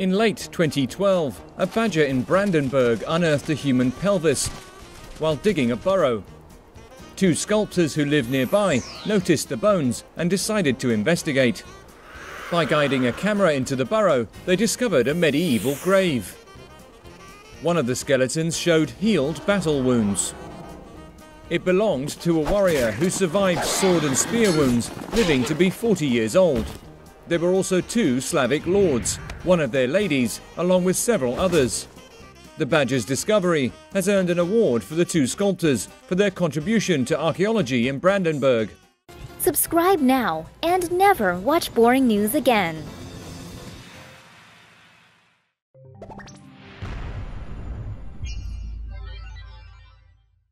In late 2012, a badger in Brandenburg unearthed a human pelvis while digging a burrow. Two sculptors who lived nearby noticed the bones and decided to investigate. By guiding a camera into the burrow, they discovered a medieval grave. One of the skeletons showed healed battle wounds. It belonged to a warrior who survived sword and spear wounds, living to be 40 years old. There were also two Slavic lords, one of their ladies, along with several others. The badger's discovery has earned an award for the two sculptors for their contribution to archaeology in Brandenburg. Subscribe now and never watch boring news again.